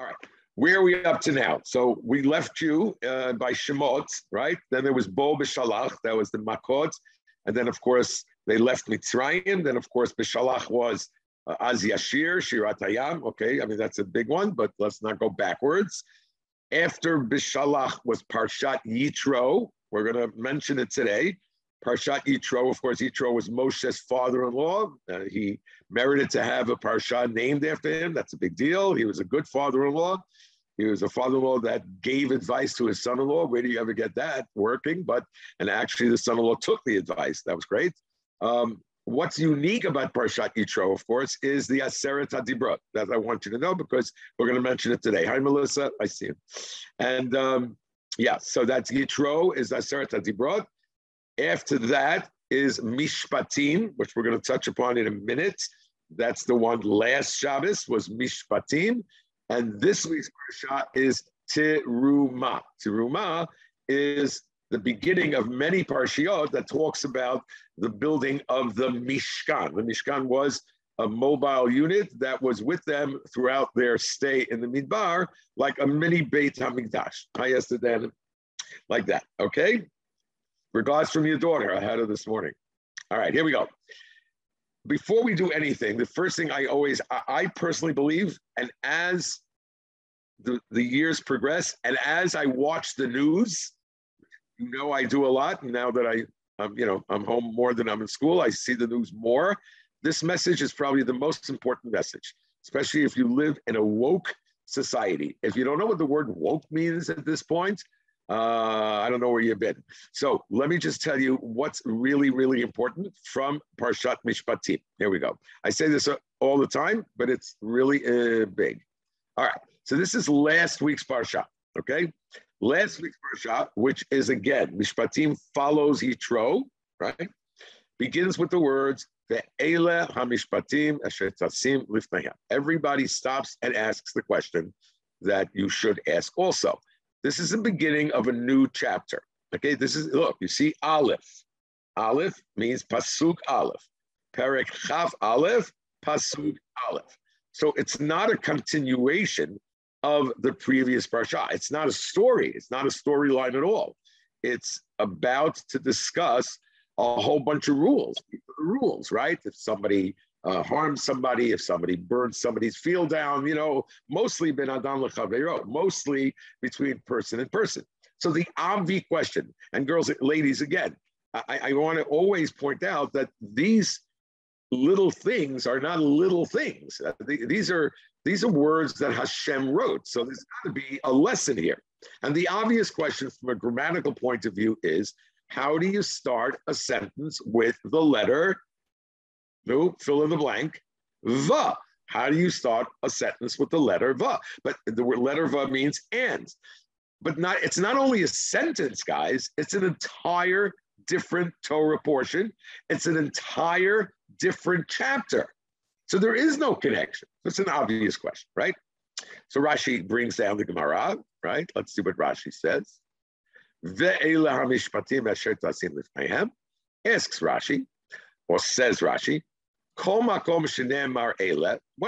All right. Where are we up to now? So we left you uh, by Shemot, right? Then there was Bo B'Shalach, that was the Makot. And then, of course, they left Mitzrayim. Then, of course, B'Shalach was uh, Az Yashir, Shirat Hayam. Okay, I mean, that's a big one, but let's not go backwards. After B'Shalach was Parshat Yitro. We're going to mention it today. Parshat Yitro, of course, Yitro was Moshe's father-in-law. Uh, he merited to have a parsha named after him. That's a big deal. He was a good father-in-law. He was a father-in-law that gave advice to his son-in-law. Where do you ever get that working? But and actually, the son-in-law took the advice. That was great. Um, what's unique about Parshat Yitro, of course, is the Aseret HaDibrot. That I want you to know because we're going to mention it today. Hi, Melissa. I see you. And um, yeah, so that's Yitro is Aseret HaDibrot. After that is Mishpatim, which we're going to touch upon in a minute. That's the one last Shabbos was Mishpatim. And this week's parsha is Teruma. Teruma is the beginning of many parshiot that talks about the building of the Mishkan. The Mishkan was a mobile unit that was with them throughout their stay in the Midbar, like a mini Beit HaMikdash. Like that, okay? Regards from your daughter. I had her this morning. All right, here we go. Before we do anything, the first thing I always, I, personally believe, and as the, the years progress, and as I watch the news, you know I do a lot. And Now that I, I'm, you know, I'm home more than I'm in school, I see the news more. This message is probably the most important message, especially if you live in a woke society. If you don't know what the word woke means at this point, uh, I don't know where you've been. So let me just tell you what's really, really important from Parshat Mishpatim. Here we go. I say this all the time, but it's really uh, big. All right. So this is last week's Parsha. Okay. Last week's Parsha, which is again, Mishpatim follows Yitro, right? Begins with the words, hamishpatim asher. Everybody stops and asks the question that you should ask also. This is the beginning of a new chapter. Okay, this is, look, you see Aleph. Aleph means Pasuk Aleph. Perek Chaf Aleph, Pasuk Aleph. So it's not a continuation of the previous parsha. It's not a story. It's not a storyline at all. It's about to discuss a whole bunch of rules. Rules, right? If somebody uh, harm somebody, if somebody burns somebody's field down, you know, mostly ben adam lechavero, mostly between person and person. So the obvi question, and girls, ladies, again, I, I want to always point out that these little things are not little things. Uh, these are these are words that Hashem wrote. So there's got to be a lesson here. And the obvious question from a grammatical point of view is, how do you start a sentence with the letter no, fill in the blank. Va. How do you start a sentence with the letter va? But the word letter va means and. But not it's not only a sentence, guys, it's an entire different Torah portion. It's an entire different chapter. So there is no connection. It's an obvious question, right? So Rashi brings down the Gemara, right? Let's see what Rashi says. Asks Rashi, or says Rashi, when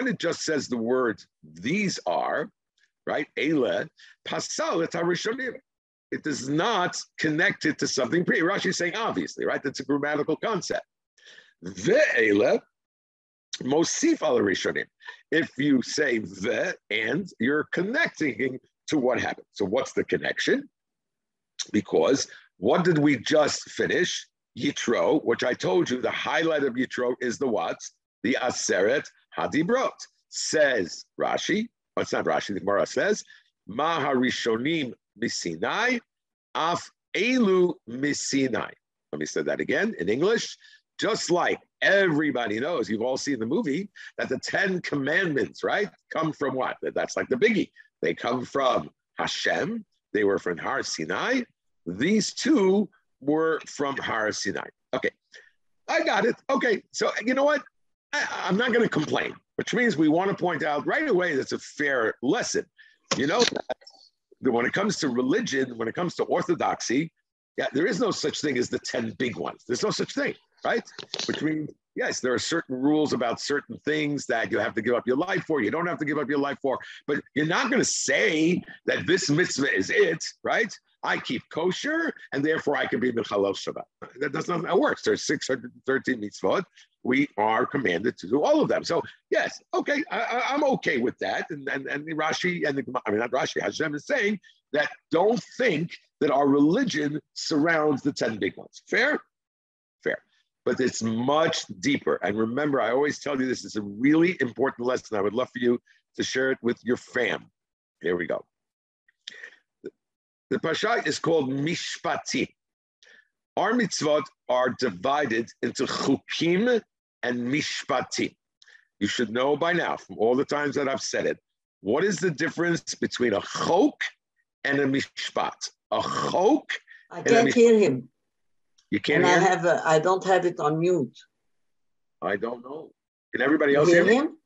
it just says the words, these are, right? Ele, pasal It does not connect it to something pre. Rashi is saying obviously, right? That's a grammatical concept. Ve'ele, mosif al rishonim. If you say ve and, you're connecting to what happened. So what's the connection? Because what did we just finish? Yitro, which I told you the highlight of Yitro is the what? The Aseret Hadibrot. Says Rashi, oh, it's not Rashi, the Gemara says, Maharishonim Misinai, Af Elu Misinai. Let me say that again in English. Just like everybody knows, you've all seen the movie, that the Ten Commandments, right, come from what? That's like the biggie. They come from Hashem. They were from Har Sinai. These two were from Har Sinai. Okay, I got it. Okay, so you know what? I, am not going to complain, which means we want to point out right away that's a fair lesson. You know, when it comes to religion, when it comes to orthodoxy, yeah, there is no such thing as the 10 big ones. There's no such thing, right? Which means yes, there are certain rules about certain things that you have to give up your life for. You don't have to give up your life for, but you're not going to say that this mitzvah is it, right? I keep kosher, and therefore I can be Mechalel Shabbat. That does not works. There's 613 mitzvot. We are commanded to do all of them. So yes, okay, I, am okay with that. And, and and Rashi and the, I mean not Rashi, Hashem is saying that don't think that our religion surrounds the ten big ones. Fair, fair. But it's much deeper. And remember, I always tell you this is a really important lesson. I would love for you to share it with your fam. Here we go. The Pasha is called Mishpati. Our mitzvot are divided into chukim and mishpati. You should know by now, from all the times that I've said it, what is the difference between a chok and a mishpat? A chok. I can't hear him. You can't and hear I have a, I don't have it on mute. I don't know. Can everybody else hear, hear him?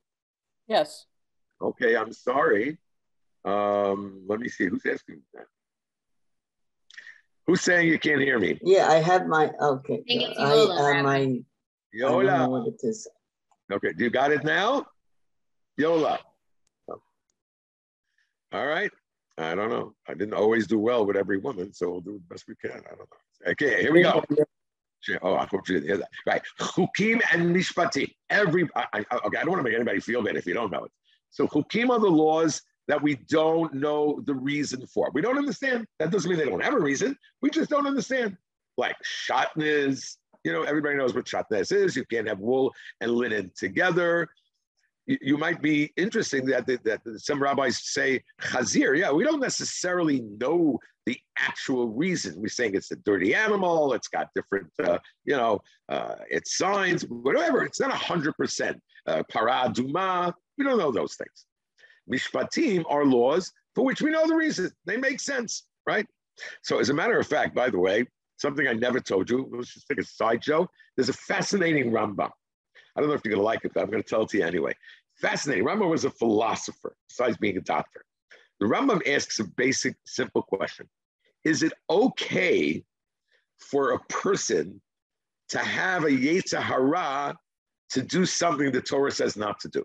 Yes. Okay, I'm sorry. Um, let me see who's asking that. Who's saying you can't hear me? Yeah, I have my okay. I think it's Yola, uh, my Yola. I don't know what it is. Okay, you got it now? Yola. All right. I don't know. I didn't always do well with every woman, so we'll do the best we can. I don't know. Okay, here we go. Oh, I hope you didn't hear that. Right. Chukim and mishpati. Every I, I, okay, I don't want to make anybody feel bad if you don't know it. So chukim are the laws that we don't know the reason for. We don't understand. That doesn't mean they don't have a reason. We just don't understand. Like shatnez, you know, everybody knows what shatnez is. You can't have wool and linen together. You, you might be interesting that, that, that some rabbis say chazir. Yeah, we don't necessarily know the actual reason. We're saying it's a dirty animal. It's got different, uh, you know, uh, its signs, whatever. It's not hundred percent. Uh, Parah Adumah. We don't know those things. Mishpatim are laws for which we know the reason. They make sense, right? So, as a matter of fact, by the way, something I never told you, let's just take a sideshow. There's a fascinating Rambam. I don't know if you're going to like it, but I'm going to tell it to you anyway. Fascinating. Rambam was a philosopher, besides being a doctor. The Rambam asks a basic, simple question Is it okay for a person to have a Yetzer Hara to do something the Torah says not to do?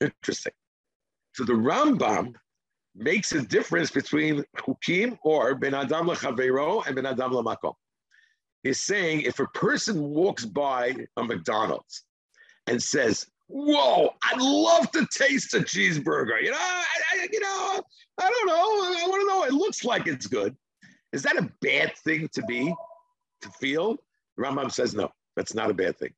Interesting. So the Rambam makes a difference between hukim or ben adam lechavero and ben adam lamakom. He's saying if a person walks by a McDonald's and says, "Whoa, I'd love to taste a cheeseburger," you know, I, I, you know, I don't know, I want to know. It looks like it's good. Is that a bad thing to be, to feel? Rambam says no. That's not a bad thing.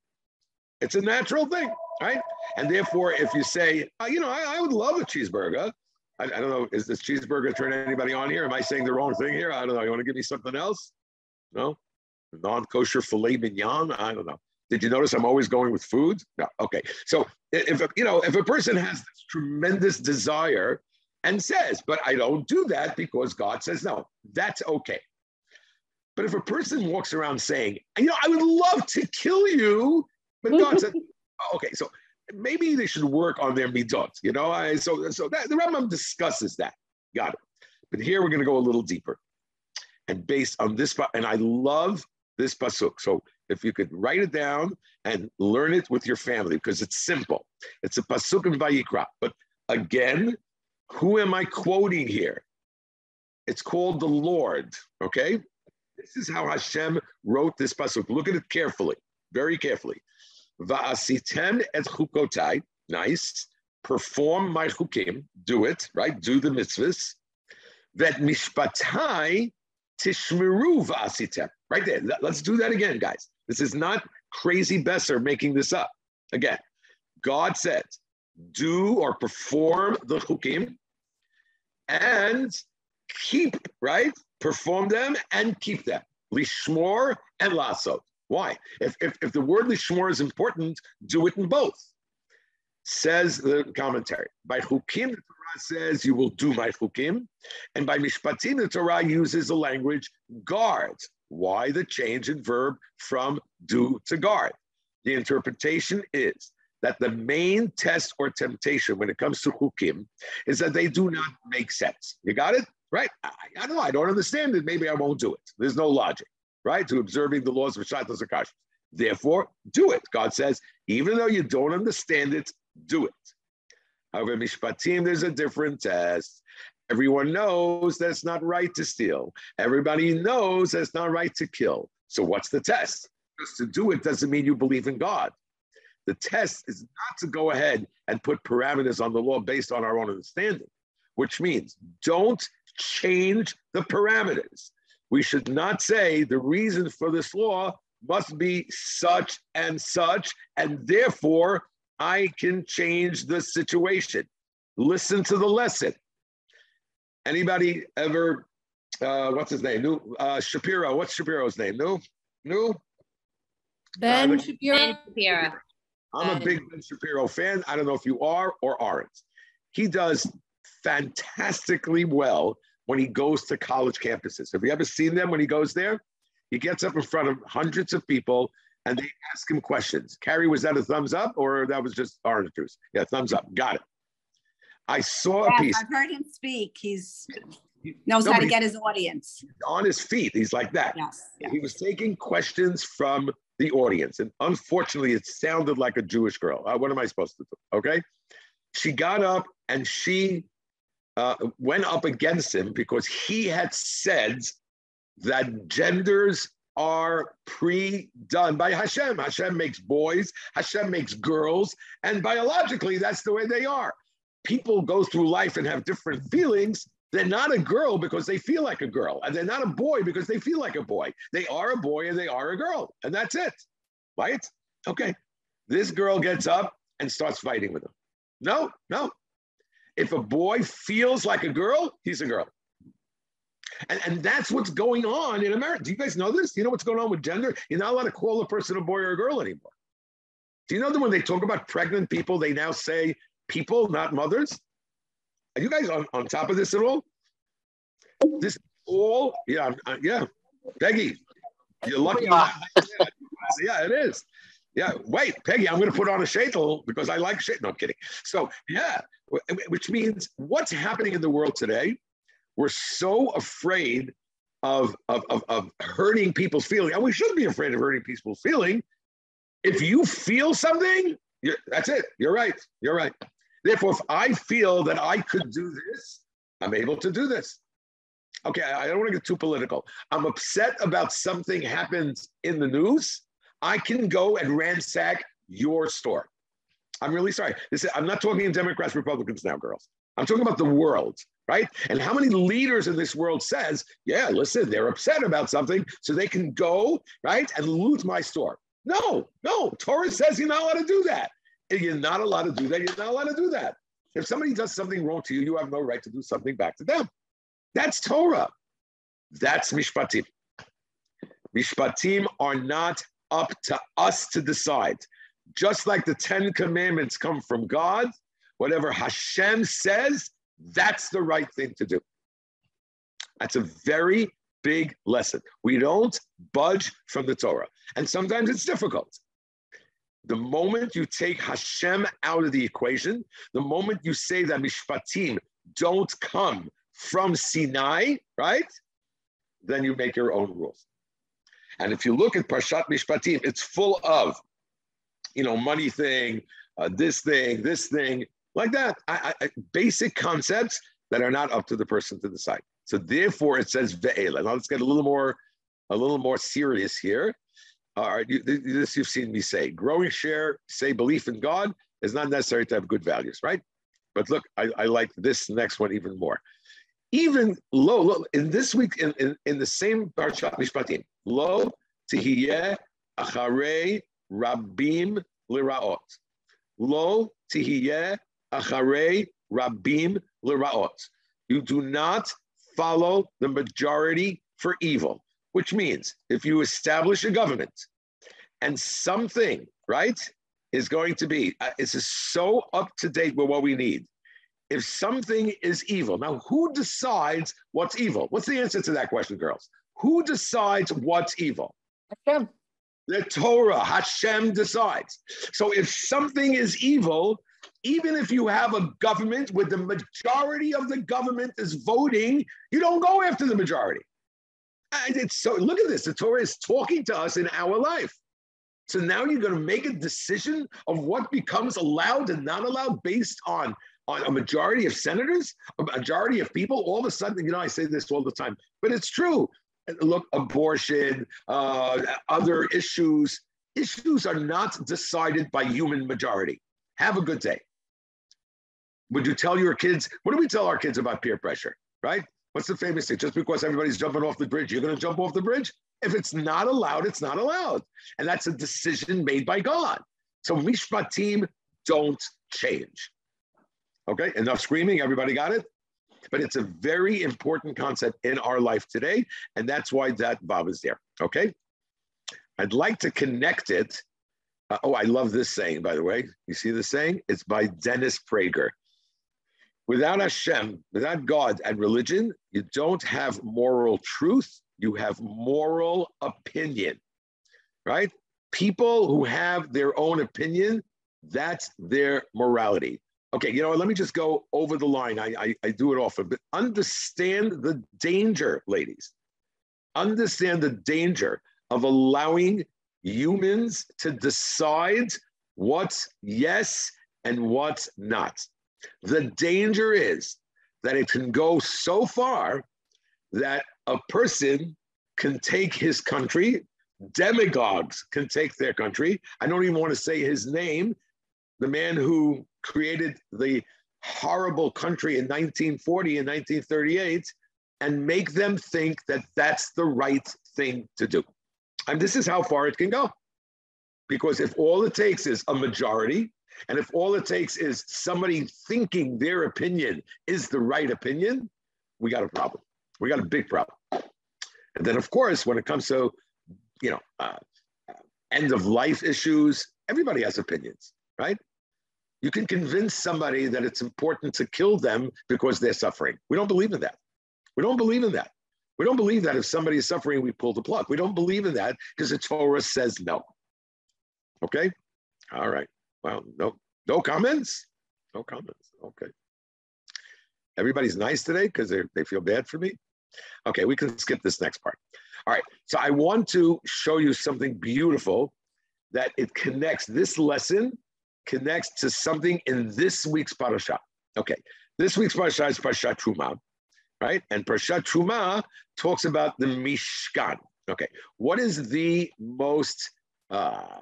It's a natural thing right? And therefore, if you say, oh, you know, I, I, would love a cheeseburger. I, I, don't know, is this cheeseburger turn anybody on here? Am I saying the wrong thing here? I don't know. You want to give me something else? No? Non-kosher filet mignon? I don't know. Did you notice I'm always going with food? No. Okay. So if you know, if a person has this tremendous desire and says, but I don't do that because God says no, that's okay. But if a person walks around saying, you know, I would love to kill you, but God said, oh, okay, so maybe they should work on their midot. You know, I, so so that, the Rambam discusses that. Got it. But here we're going to go a little deeper, and based on this, and I love this pasuk. So if you could write it down and learn it with your family, because it's simple. It's a pasuk in Vayikra. But again, who am I quoting here? It's called the Lord. Okay, this is how Hashem wrote this pasuk. Look at it carefully, very carefully. Va'asitem et chukotai, nice. Perform my chukim, do it, right? Do the mitzvahs. That mishpatai tishmeru va'asitem. Right there. Let's do that again, guys. This is not crazy Besser making this up. Again, God said, do or perform the chukim and keep, right? Perform them and keep them. Lishmor and lasot. Why? If, if, if the word lishmor is important, do it in both. Says the commentary. By chukim, the Torah says you will do my chukim. And by mishpatim, the Torah uses the language guard. Why the change in verb from do to guard? The interpretation is that the main test or temptation when it comes to chukim is that they do not make sense. You got it? Right? I, I know. I don't understand it. Maybe I won't do it. There's no logic right? To observing the laws of Shatos Akash. Therefore, do it. God says, even though you don't understand it, do it. However, mishpatim, there's a different test. Everyone knows that it's not right to steal. Everybody knows that it's not right to kill. So what's the test? Just to do it doesn't mean you believe in God. The test is not to go ahead and put parameters on the law based on our own understanding, which means don't change the parameters. We should not say the reason for this law must be such and such, and therefore I can change the situation. Listen to the lesson. Anybody ever, uh, what's his name? New uh, Shapiro. What's Shapiro's name? New? New? Ben uh, Shapiro. Ben Shapiro. I'm a big Ben Shapiro fan. I don't know if you are or aren't. He does fantastically well when he goes to college campuses. Have you ever seen them when he goes there? He gets up in front of hundreds of people and they ask him questions. Carrie, was that a thumbs up or that was just orange juice? Yeah, thumbs up. Got it. I saw yes, a piece. I've heard him speak. He's knows how to get his audience on his feet. He's like that. Yes, yes. He was taking questions from the audience. And unfortunately, it sounded like a Jewish girl. Uh, what am I supposed to do? Okay. She got up and she uh, went up against him because he had said that genders are pre-done by Hashem. Hashem makes boys, Hashem makes girls, and biologically, that's the way they are. People go through life and have different feelings, they're not a girl because they feel like a girl, and they're not a boy because they feel like a boy. They are a boy and they are a girl, and that's it. Right? Okay. This girl gets up and starts fighting with him. No, no. If a boy feels like a girl, he's a girl. And, and that's what's going on in America. Do you guys know this? Do you know what's going on with gender? You're not allowed to call a person a boy or a girl anymore. Do you know that when they talk about pregnant people, they now say people, not mothers? Are you guys on, on top of this at all? This all, yeah, yeah. Peggy, you're lucky. yeah, it is. Yeah, wait, Peggy, I'm going to put on a shaitel because I like shaitel. No, I'm kidding. So, yeah, which means what's happening in the world today, we're so afraid of, of, of, of hurting people's feeling. And we shouldn't be afraid of hurting people's feeling. If you feel something, that's it. You're right. You're right. Therefore, if I feel that I could do this, I'm able to do this. Okay, I don't want to get too political. I'm upset about something happens in the news. I can go and ransack your store. I'm really sorry. This is, I'm not talking in Democrats, Republicans now, girls. I'm talking about the world, right? And how many leaders in this world says, yeah, listen, they're upset about something, so they can go, right, and loot my store. No, no. Torah says you're not allowed to do that. You're not allowed to do that. You're not allowed to do that. If somebody does something wrong to you, you have no right to do something back to them. That's Torah. That's Mishpatim. Mishpatim are not up to us to decide. Just like the Ten Commandments come from God, whatever Hashem says, that's the right thing to do. That's a very big lesson. We don't budge from the Torah. And sometimes it's difficult. The moment you take Hashem out of the equation, the moment you say that Mishpatim don't come from Sinai, right? Then you make your own rules. And if you look at Parshat Mishpatim, it's full of, you know, money thing, uh, this thing, this thing, like that. I, I, basic concepts that are not up to the person to decide. So therefore, it says ve'ela. Now let's get a little more, a little more serious here. All right, you, this you've seen me say. Growing share, say belief in God is not necessary to have good values, right? But look, I, I like this next one even more. Even low, look, in this week, in, in, in the same Parshat Mishpatim, lo tihiyeh acharei rabim liraot. Lo tihiyeh acharei rabim liraot. You do not follow the majority for evil which means if you establish a government and something, right, is going to be, uh, this is so up to date with what we need. If something is evil, now who decides what's evil? What's the answer to that question, girls? Who decides what's evil? Hashem. The Torah, Hashem decides. So if something is evil, even if you have a government where the majority of the government is voting, you don't go after the majority. And it's so look at this. The Torah is talking to us in our life. So now you're going to make a decision of what becomes allowed and not allowed based on, on a majority of senators, a majority of people. All of a sudden, you know, I say this all the time, but it's true. Look, abortion, uh, other issues, issues are not decided by human majority. Have a good day. Would you tell your kids, what do we tell our kids about peer pressure, right? What's the famous thing? Just because everybody's jumping off the bridge, you're going to jump off the bridge? If it's not allowed, it's not allowed. And that's a decision made by God. So mishpatim don't change. Okay, enough screaming. Everybody got it? But it's a very important concept in our life today. And that's why that Bob is there. Okay. I'd like to connect it. Uh, oh, I love this saying, by the way. You see the saying? It's by Dennis Prager. Without Hashem, without God and religion, you don't have moral truth, you have moral opinion, right? People who have their own opinion, that's their morality. Okay, you know, let me just go over the line. I, I, I do it often, but understand the danger, ladies. Understand the danger of allowing humans to decide what's yes and what's not. The danger is that it can go so far that a person can take his country, demagogues can take their country. I don't even want to say his name, the man who created the horrible country in 1940 and 1938, and make them think that that's the right thing to do. And this is how far it can go. Because if all it takes is a majority, and if all it takes is somebody thinking their opinion is the right opinion, we got a problem. We got a big problem. And then, of course, when it comes to, you know, uh, end of life issues, everybody has opinions, right? You can convince somebody that it's important to kill them because they're suffering. We don't believe in that. We don't believe in that. We don't believe that if somebody is suffering, we pull the plug. We don't believe in that because the Torah says no. Okay? All right. Well, no, no comments? No comments. Okay. Everybody's nice today because they they feel bad for me. Okay, we can skip this next part. All right. So I want to show you something beautiful that it connects. This lesson connects to something in this week's parasha. Okay. This week's parasha is Parashat Truma, right? And Parashat Truma talks about the Mishkan. Okay. What is the most uh,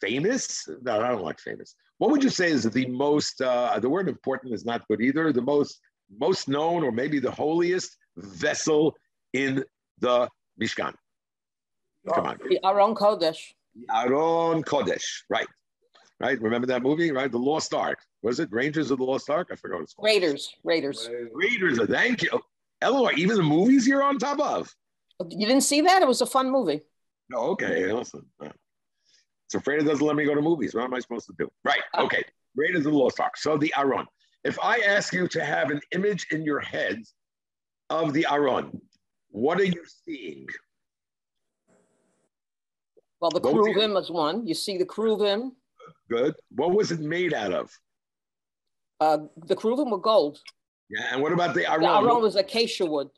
famous? No, I don't like famous. What would you say is the most? Uh, the word important is not good either. The most most known, or maybe the holiest vessel in the Mishkan. Come on. The Aron Kodesh. The Aron Kodesh, right? Right. Remember that movie, right? The Lost Ark. Was it Rangers of the Lost Ark? I forgot what it's called. Raiders. Raiders. Raiders. Thank you, Eleanor. Even the movies you're on top of. You didn't see that? It was a fun movie. No, okay. Listen. So Freda doesn't let me go to movies. What am I supposed to do? Right. Oh. Okay. Raiders of the Lost Ark. So the Aron. If I ask you to have an image in your head of the Aron, what are you seeing? Well, the Kruvim is one. You see the Kruvim. Good. What was it made out of? Uh, the Kruvim were gold. Yeah, and what about the Aron? The Aron was acacia wood.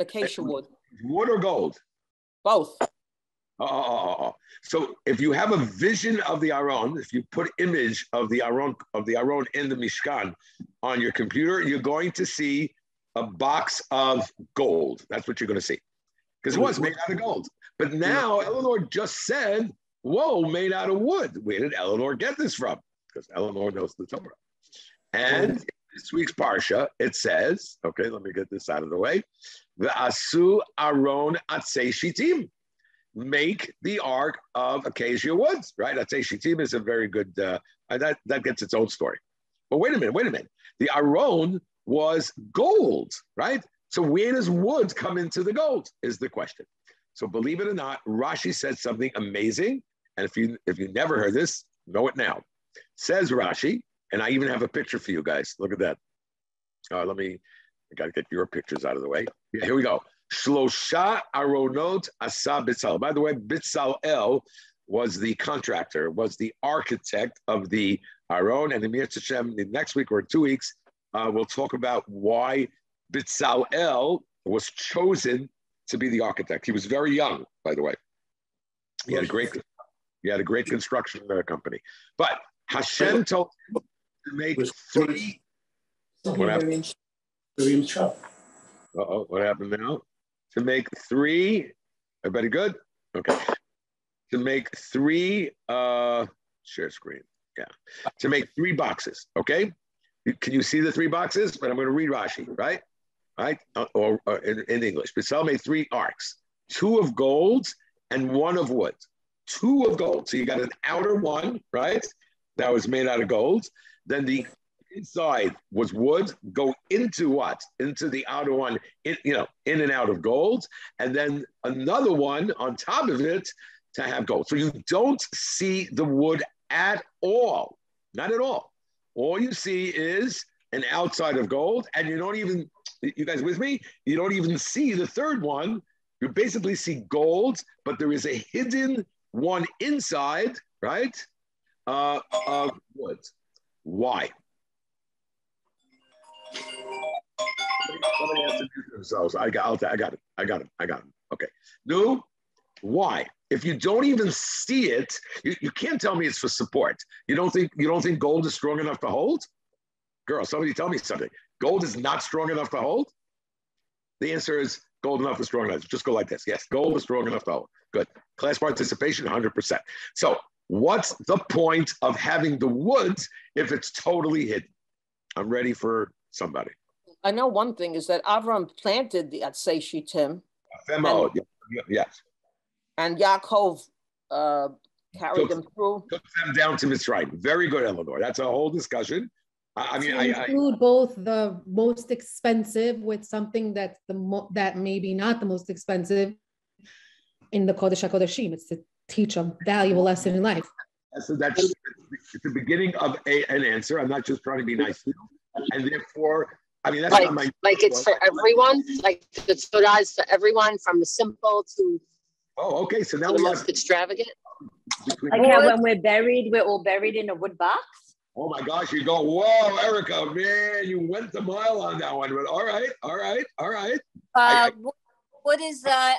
Acacia wood. Wood or gold? Both. Oh, oh, oh, so if you have a vision of the Aron, if you put image of the Aron of the Aron in the Mishkan on your computer, you're going to see a box of gold. That's what you're going to see, because it was made out of gold. But now Eleanor just said, "Whoa, made out of wood." Where did Eleanor get this from? Because Eleanor knows the Torah. And this week's parsha, it says, okay, let me get this out of the way. The Asu Aron Atzei Shitim make the ark of acacia woods, right? I'd say Shittim is a very good, uh, that, that gets its own story. But wait a minute, wait a minute. The Aron was gold, right? So where does wood come into the gold is the question. So believe it or not, Rashi said something amazing. And if you if you never heard this, know it now. Says Rashi, and I even have a picture for you guys. Look at that. Uh, let me, I gotta get your pictures out of the way. Yeah, here we go. Shlosha Aronot Asa Betzalel. By the way, Betzalel was the contractor, was the architect of the Aron. And the Mir Hashem, next week or two weeks, uh, we'll talk about why Betzalel was chosen to be the architect. He was very young, by the way. He had a great, he had a great construction uh, company. But Hashem told him to make three. What happened? Uh-oh, what happened now? To make three, everybody good? Okay. To make three, uh, share screen. Yeah. To make three boxes, okay? Can you see the three boxes? But I'm going to read Rashi, right? Right? Uh, or, or in, in, English. Betzalel made three arks, two of gold and one of wood. Two of gold. So you got an outer one, right? That was made out of gold. Then the inside was wood, go into what? Into the outer one, in, you know, in and out of gold, and then another one on top of it to have gold. So you don't see the wood at all, not at all. All you see is an outside of gold, and you don't even, you guys with me? You don't even see the third one. You basically see gold, but there is a hidden one inside, right? Uh, of wood. Why? Somebody has to mute themselves. I got, I got it. I got it. I got it. Okay. No. Why? If you don't even see it, you, you can't tell me it's for support. You don't think you don't think gold is strong enough to hold? Girl, somebody tell me something. Gold is not strong enough to hold? The answer is gold enough is strong enough. Just go like this. Yes, gold is strong enough to hold. Good. Class participation, 100%. So what's the point of having the woods if it's totally hidden? I'm ready for somebody. I know one thing is that Avram planted the Atzei Shittim. Femo, and, yes. And Yaakov uh, carried took, them through. Took them down to Mitzrayim. Very good, Eleanor. That's a whole discussion. I, I mean, I, include I, both the most expensive with something that's the mo- that maybe not the most expensive in the Kodesh HaKodeshim. It's to teach a valuable lesson in life. So that's the beginning of a, an answer. I'm not just trying to be nice to you. And therefore, I mean, that's like, my. Like it's for everyone. Like the Torah is for everyone, from the simple to. Oh, okay. So now the most have, extravagant. Like how when we're buried, we're all buried in a wood box. Oh my gosh! You go, whoa, Erica, man, you went the mile on that one. But all right, all right, all right. Uh, I, I, what is uh,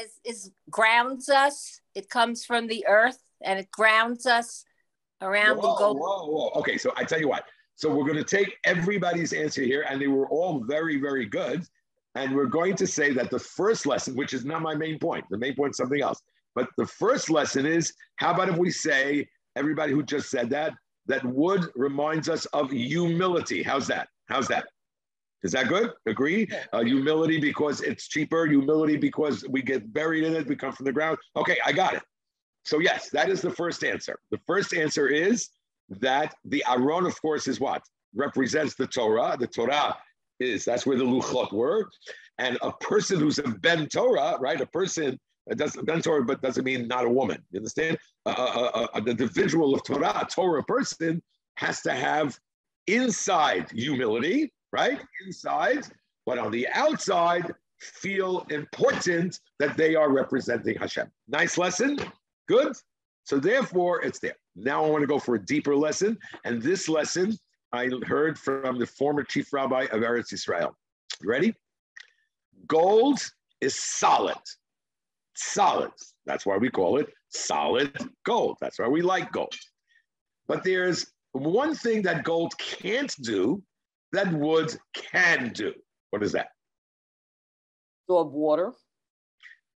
as is grounds us? It comes from the earth and it grounds us around whoa, the. Whoa, whoa. Okay, so I tell you what. So we're going to take everybody's answer here, and they were all very, very good. And we're going to say that the first lesson, which is not my main point, the main point is something else. But the first lesson is how about if we say, everybody who just said that, that wood reminds us of humility. How's that? How's that? Is that good? Agree? Uh, humility because it's cheaper. Humility because we get buried in it. We come from the ground. Okay, I got it. So yes, that is the first answer. The first answer is that the Aron, of course, is what? Represents the Torah. The Torah is, that's where the Luchot were. And a person who's a Ben Torah, right? A person that does Ben Torah, but doesn't mean not a woman. You understand? Uh, uh, uh, an individual of Torah, a Torah person, has to have inside humility, right? Inside, but on the outside, feel important that they are representing Hashem. Nice lesson. Good. So therefore, it's there. Now I want to go for a deeper lesson. And this lesson I heard from the former chief rabbi of Eretz Israel. Ready? Gold is solid. Solid. That's why we call it solid gold. That's why we like gold. But there's one thing that gold can't do that wood can do. What is that? Absorb water.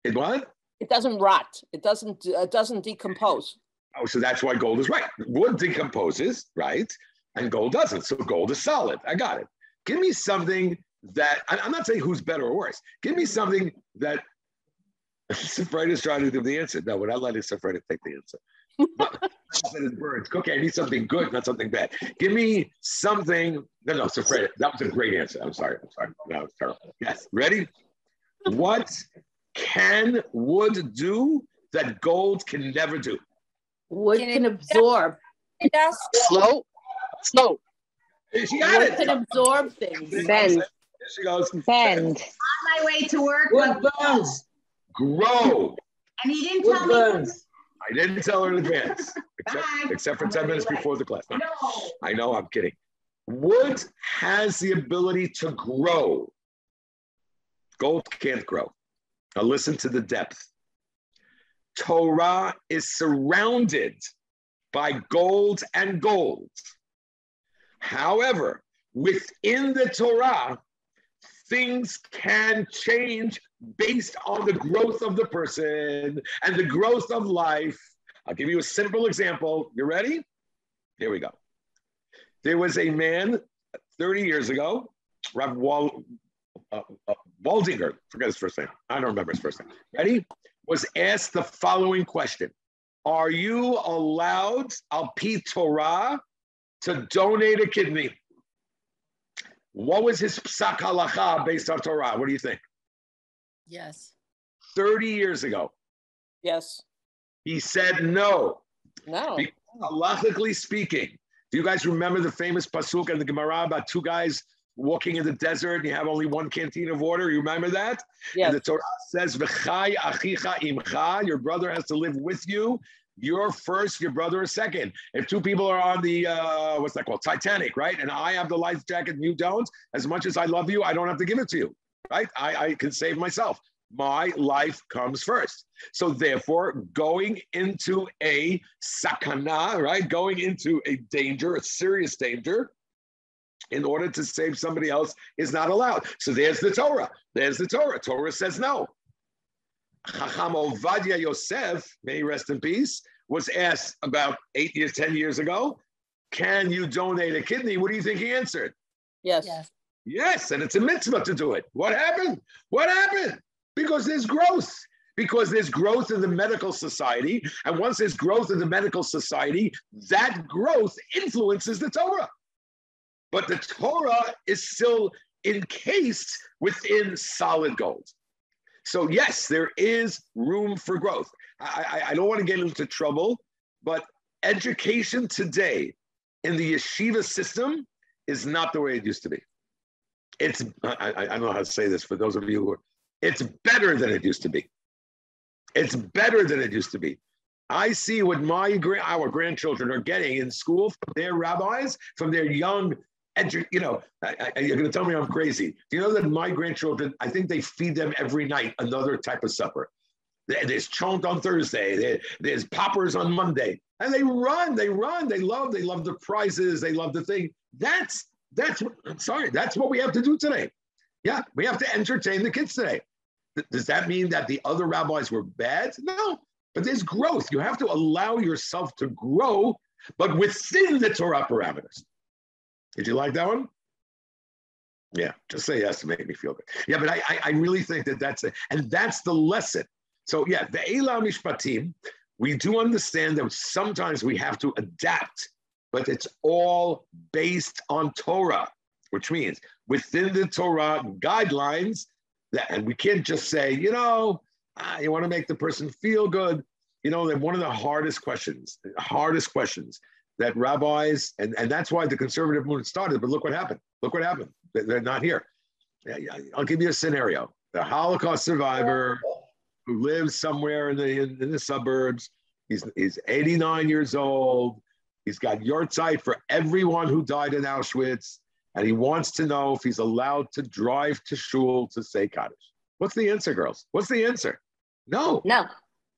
It what? It doesn't rot. It doesn't. It doesn't decompose. Oh, so that's why gold is right. Wood decomposes, right? And gold doesn't. So gold is solid. I got it. Give me something that I'm not saying who's better or worse. Give me something that is trying to give the answer. No, we're not letting Safred take the answer. Birds. Okay, I need something good, not something bad. Give me something. No, no, Safred, that was a great answer. I'm sorry. I'm sorry. That was terrible. Yes, ready? What can wood do that gold can never do? Wood can, can absorb. Slow. Slow. She got wood it. can absorb things. Bend. she goes. Bend. On my way to work. Wood burns. Grow. And he didn't Wood tell burns. me. I didn't tell her in advance, except, except for 10 minutes before the class. No. I know, I'm kidding. Wood has the ability to grow. Gold can't grow. Now listen to the depth. Torah is surrounded by gold and gold. However, within the Torah, things can change based on the growth of the person and the growth of life. I'll give you a simple example. You ready? Here we go. There was a man 30 years ago, Rav Wal, uh, uh, Waldinger, forget his first name. I don't remember his first name. Ready? Was asked the following question Are you allowed, al pi Torah, to donate a kidney? What was his psak halacha based on Torah? What do you think? Yes. 30 years ago. Yes. He said no. No. Because halachically speaking, do you guys remember the famous pasuk in the Gemara about two guys walking in the desert and you have only one canteen of water? You remember that? Yes. And the Torah says, V'chai achicha imcha, your brother has to live with you. You're first, your brother is second. If two people are on the, uh, what's that called? Titanic, right? And I have the life jacket and you don't, as much as I love you, I don't have to give it to you, right? I, I can save myself. My life comes first. So therefore, going into a sakana, right? Going into a danger, a serious danger, in order to save somebody else is not allowed. So there's the Torah. There's the Torah. Torah says no. Chacham Ovadia Yosef, may he rest in peace, was asked about eight years, 10 years ago, can you donate a kidney? What do you think he answered? Yes. Yes. Yes, and it's a mitzvah to do it. What happened? What happened? Because there's growth. Because there's growth in the medical society. And once there's growth in the medical society, that growth influences the Torah. But the Torah is still encased within solid gold. So, yes, there is room for growth. I, I, I don't want to get into trouble, but education today in the yeshiva system is not the way it used to be. It's, I, I don't know how to say this for those of you who are, it's better than it used to be. It's better than it used to be. I see what my our grandchildren are getting in school from their rabbis, from their young edu- you know, I, I, you're going to tell me I'm crazy. Do you know that my grandchildren, I think they feed them every night another type of supper. There's chont on Thursday. There's poppers on Monday, and they run. They run. They love. They love the prizes. They love the thing. That's that's. Sorry. That's what we have to do today. Yeah, we have to entertain the kids today. Does that mean that the other rabbis were bad? No, but there's growth. You have to allow yourself to grow, but within the Torah parameters. Did you like that one? Yeah, just say yes to make me feel good. Yeah, but I, I, I really think that that's it. And that's the lesson. So, yeah, the Eila Mishpatim, we do understand that sometimes we have to adapt, but it's all based on Torah, which means within the Torah guidelines, that, and we can't just say, you know, ah, you want to make the person feel good. You know, that one of the hardest questions, hardest questions that rabbis, and, and that's why the conservative movement started. But look what happened. Look what happened. They're not here. I'll give you a scenario. The Holocaust survivor who lives somewhere in the in, in the suburbs. He's he's 89 years old. He's got yahrzeit for everyone who died in Auschwitz, and he wants to know if he's allowed to drive to shul to say Kaddish. What's the answer, girls? What's the answer? No. No.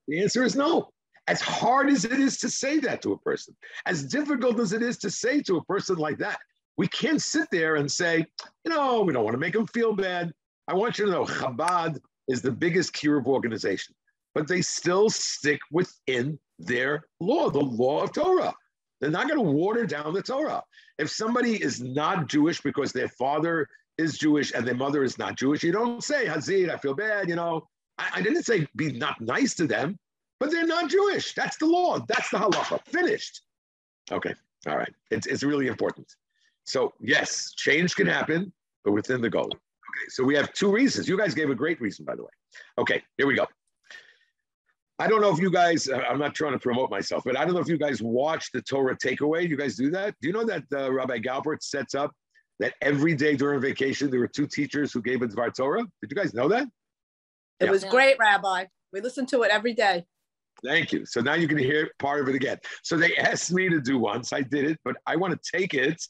The answer is no. As hard as it is to say that to a person, as difficult as it is to say to a person like that, we can't sit there and say, you know, we don't want to make them feel bad. I want you to know Chabad is the biggest kiruv organization, but they still stick within their law, the law of Torah. They're not going to water down the Torah. If somebody is not Jewish because their father is Jewish and their mother is not Jewish, you don't say, Hazid, I feel bad, you know. I, I didn't say be not nice to them but they're not Jewish. That's the law. That's the halacha. Finished. Okay. All right. It's, it's really important. So, yes, change can happen, but within the goal. Okay. So, we have two reasons. You guys gave a great reason, by the way. Okay. Here we go. I don't know if you guys, uh, I'm not trying to promote myself, but I don't know if you guys watch the Torah takeaway. You guys do that? Do you know that uh, Rabbi Galbert sets up that every day during vacation, there were two teachers who gave a Dvar Torah? Did you guys know that? It yeah. was great, Rabbi. We listen to it every day. Thank you. So now you can hear part of it again. So they asked me to do once. I did it, but I want to take it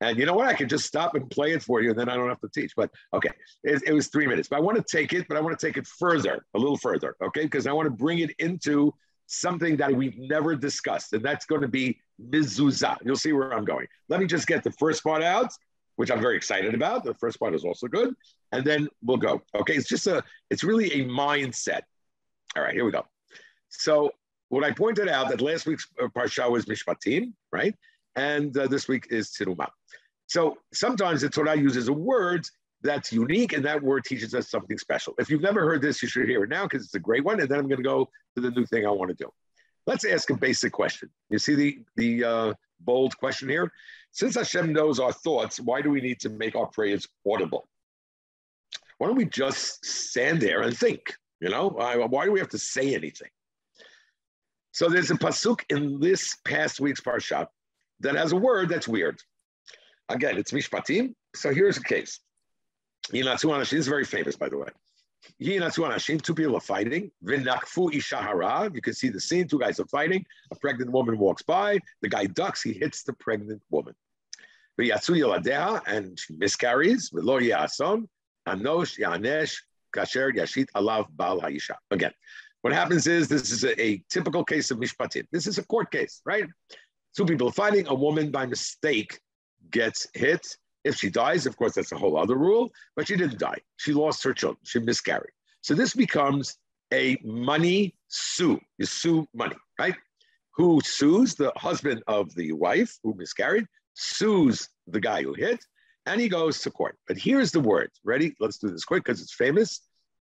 And you know what? I could just stop and play it for you, and then I don't have to teach. But okay, it, it was three minutes. But I want to take it, but I want to take it further, a little further, okay? Because I want to bring it into something that we've never discussed, and that's going to be mezuzah. You'll see where I'm going. Let me just get the first part out, which I'm very excited about. The first part is also good, and then we'll go. Okay, it's just a, it's really a mindset. All right, here we go. So what I pointed out that last week's uh, parsha was Mishpatim, right? And uh, this week is Terumah. So sometimes the Torah uses a word that's unique, and that word teaches us something special. If you've never heard this, you should hear it now because it's a great one. And then I'm going to go to the new thing I want to do. Let's ask a basic question. You see the the uh, bold question here. Since Hashem knows our thoughts, why do we need to make our prayers audible? Why don't we just stand there and think? You know, why do we have to say anything? So there's a pasuk in this past week's parsha that has a word that's weird. Again, it's mishpatim. So here's the case. Yinatsu Anashim is very famous, by the way. Yinatsu Anashim, two people are fighting. Vinakfu Ishahara. You can see the scene. Two guys are fighting. A pregnant woman walks by. The guy ducks. He hits the pregnant woman. V'yatsu Yoladeha, and she miscarries. V'lo Yason. Anosh Yanesh Kasher Yashit Alav Bal Haisha. Again, what happens is this is a, a typical case of mishpatim. This is a court case, right? Two people fighting. A woman by mistake gets hit. If she dies, of course, that's a whole other rule, but she didn't die. She lost her children. She miscarried. So this becomes a money sue. You sue money, right? Who sues the husband of the wife who miscarried, sues the guy who hit, and he goes to court. But here's the word. Ready? Let's do this quick because it's famous.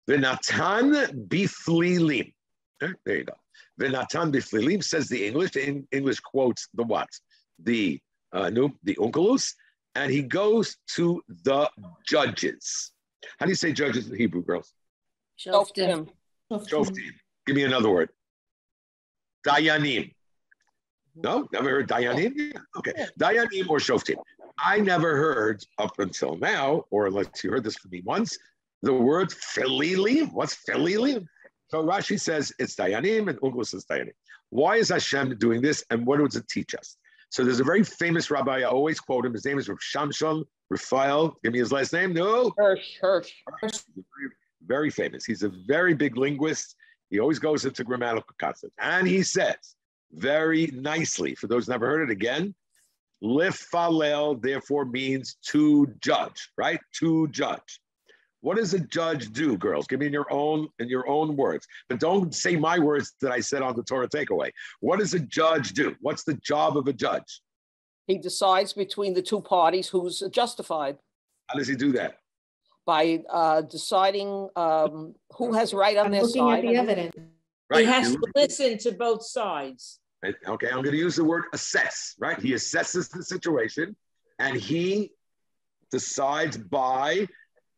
Venatan biflilim. Eh, there you go. Venatan biflilim says the English. The English quotes the what? The uh, the onkelos, and he goes to the judges. How do you say judges in Hebrew, girls? Shoftim. Shoftim. Give me another word. Dayanim. No, never heard Dayanim? Yeah. Okay. Dayanim or Shoftim. I never heard up until now, or unless you heard this from me once, the word Felilim. What's Felilim? So Rashi says it's Dayanim and Onkelos says Dayanim. Why is Hashem doing this and what does it teach us? So there's a very famous rabbi, I always quote him. His name is Rav Shamshon Raphael. Give me his last name. No. Hirsch. Hirsch. Very famous. He's a very big linguist. He always goes into grammatical concepts. And he says very nicely, for those never heard it again, lifalel therefore means to judge, right? To judge. What does a judge do, girls? Give me in your own in your own words, but don't say my words that I said on the Torah takeaway. What does a judge do? What's the job of a judge? He decides between the two parties who's justified. How does he do that? By uh, deciding um, who has right on I'm their looking side. at the evidence. Right. He has You to look- listen to both sides. Okay, I'm going to use the word assess, right? He assesses the situation and he decides by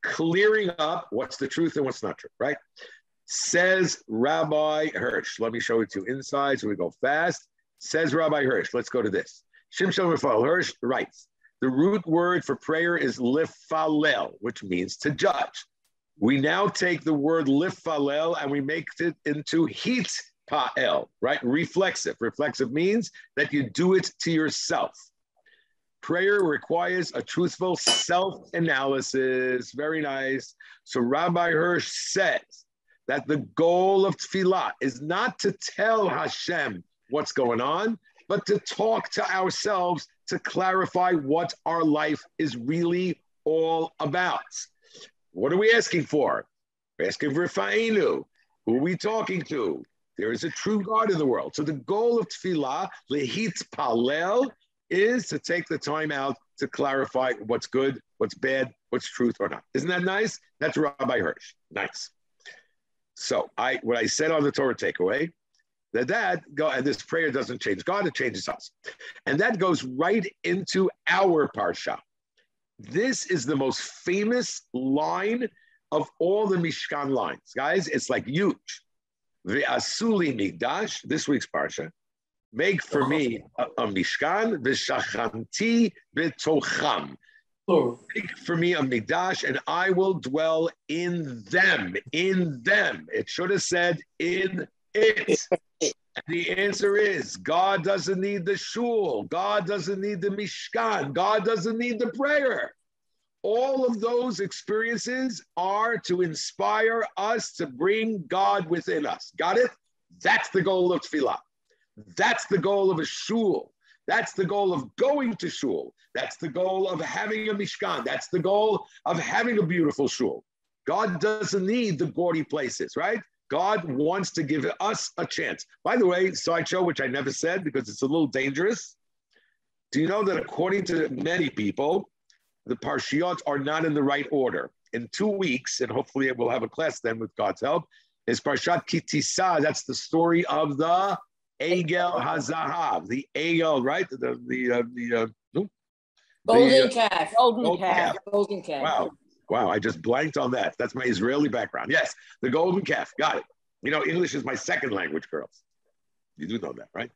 clearing up what's the truth and what's not true, right? Says Rabbi Hirsch. Let me show it to you inside so we go fast. Says Rabbi Hirsch. Let's go to this. Shimshon Raphael Hirsch writes the root word for prayer is lifalel, which means to judge. We now take the word lifalel and we make it into hit pa'el, right? Reflexive. Reflexive means that you do it to yourself. Prayer requires a truthful self analysis. Very nice. So Rabbi Hirsch says that the goal of tefillah is not to tell Hashem what's going on, but to talk to ourselves to clarify what our life is really all about. What are we asking for? We're asking for Fa'inu. Who are we talking to? There is a true God in the world. So the goal of tefillah, lehit palel, is to take the time out to clarify what's good, what's bad, what's truth or not. Isn't that nice? That's Rabbi Hirsch. Nice. So I, what I said on the Torah takeaway, that that go and this prayer doesn't change God, it changes us, and that goes right into our parsha. This is the most famous line of all the Mishkan lines, guys. It's like huge. The Asuli migdash. This week's parsha. Oh. Make for me a, a Mishkan v'shachanti b'tocham. Make for me a Migdash, and I will dwell in them. In them. It should have said in it? the answer is God doesn't need the shul. God doesn't need the mishkan. God doesn't need the prayer. All of those experiences are to inspire us to bring God within us. Got it? That's the goal of tefillah. That's the goal of a shul. That's the goal of going to shul. That's the goal of having a mishkan. That's the goal of having a beautiful shul. God doesn't need the gaudy places, right? God wants to give us a chance. By the way, sideshow, which I never said because it's a little dangerous. Do you know that according to many people, the parshiot are not in the right order? In two weeks, and hopefully we'll have a class then with God's help, is Parshat Ki Tisa. That's the story of the Egel Hazahav, the Egel, right? The the uh, the uh, golden the, uh, calf, golden, golden calf, calf, golden calf. Wow, wow! I just blanked on that. That's my Israeli background. Yes, the golden calf. Got it. You know, English is my second language, girls. You do know that, right?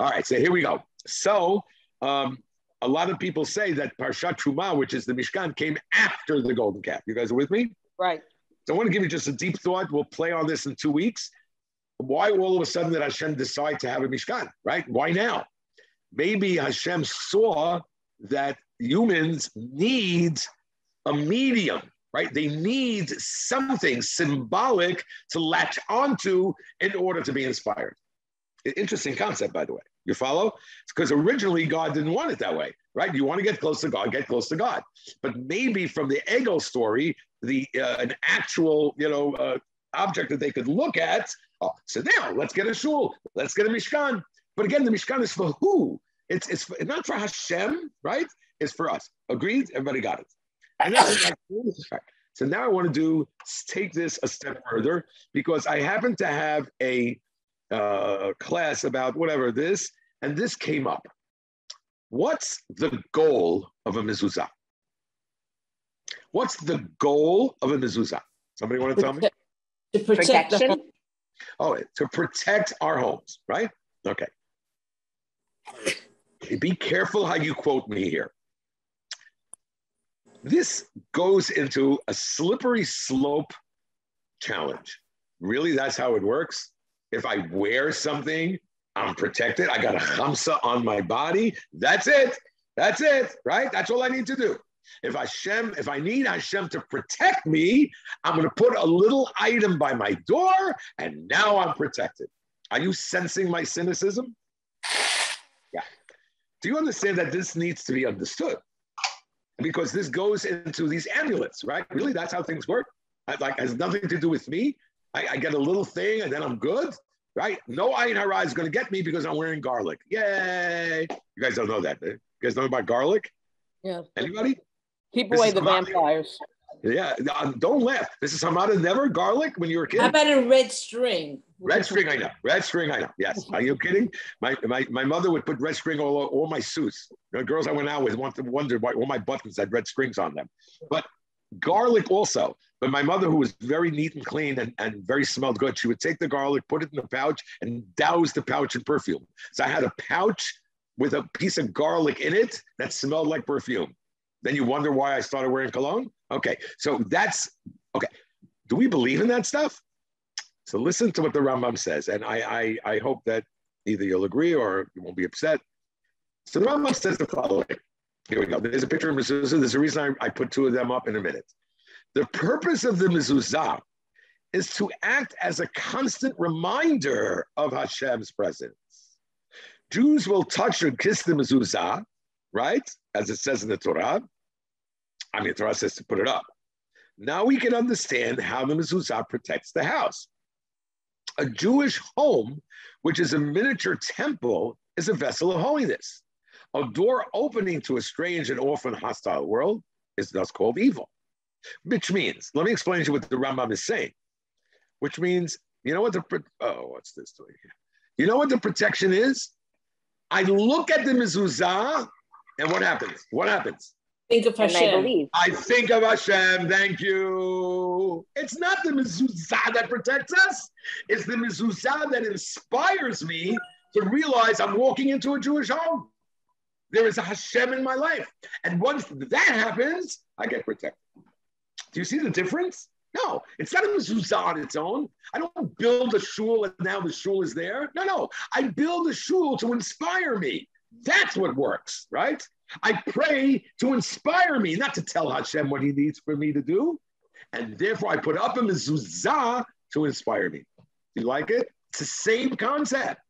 All right. So here we go. So. Um, a lot of people say that Parshat Truma, which is the Mishkan, came after the golden calf. You guys are with me? Right. So I want to give you just a deep thought. We'll play on this in two weeks why all of a sudden did Hashem decide to have a Mishkan, right? Why now? Maybe Hashem saw that humans need a medium, right? They need something symbolic to latch onto in order to be inspired. Interesting concept, by the way. You follow? Because originally God didn't want it that way, right? You want to get close to God, get close to God. But maybe from the Egel story, the uh, an actual, you know, uh, object that they could look at Oh, so now let's get a shul, let's get a mishkan. But again, the mishkan is for who? It's, it's for, not for Hashem, right? It's for us. Agreed? Everybody got it. And then, so now I want to do take this a step further because I happen to have a uh, class about whatever this, and this came up. What's the goal of a mezuzah? What's the goal of a mezuzah? Somebody want to tell me? To protect the Oh, to protect our homes, right? Okay. Be careful how you quote me here. This goes into a slippery slope challenge. Really, that's how it works. If I wear something, I'm protected. I got a hamsa on my body. That's it. That's it, right? That's all I need to do. If Hashem, if I need Hashem to protect me, I'm going to put a little item by my door, and now I'm protected. Are you sensing my cynicism? Yeah. Do you understand that this needs to be understood? Because this goes into these amulets, right? Really, that's how things work. I, like has nothing to do with me. I, I, get a little thing, and then I'm good, right? No ayin hara is going to get me because I'm wearing garlic. Yay! You guys don't know that. Eh? You guys know about garlic? Yeah. Anybody? Keep away the vampires. Yeah, uh, don't laugh. This is Hamada never garlic when you were a kid. How about a red string? Red string, I know. Red string, I know. Yes. Are you kidding? My my, my mother would put red string all all my suits. The girls I went out with wanted wondered why all my buttons had red strings on them. But garlic also. But my mother, who was very neat and clean and, and very smelled good, she would take the garlic, put it in the pouch, and douse the pouch in perfume. So I had a pouch with a piece of garlic in it that smelled like perfume. Then you wonder why I started wearing cologne? Okay, so that's okay. Do we believe in that stuff? So listen to what the Rambam says, and I, I, I hope that either you'll agree or you won't be upset. So the Rambam says the following. Here we go. There's a picture of mezuzah. There's a reason I, I put two of them up in a minute. The purpose of the mezuzah is to act as a constant reminder of Hashem's presence. Jews will touch and kiss the mezuzah, right? As it says in the Torah, I mean, Torah says to put it up. Now we can understand how the mezuzah protects the house. A Jewish home, which is a miniature temple, is a vessel of holiness. A door opening to a strange and often hostile world is thus called evil. Which means, let me explain to you what the Rambam is saying. Which means, you know what the oh, what's this doing here? You know what the protection is? I look at the mezuzah, and what happens? What happens? Think of Hashem. I, I think of Hashem. Thank you. It's not the mezuzah that protects us. It's the mezuzah that inspires me to realize I'm walking into a Jewish home. There is a Hashem in my life. And once that happens, I get protected. Do you see the difference? No, it's not a mezuzah on its own. I don't build a shul and now the shul is there. No, no. I build a shul to inspire me. That's what works, right? I pray to inspire me, not to tell Hashem what he needs for me to do. And therefore, I put up a mezuzah to inspire me. Do You like it? It's the same concept.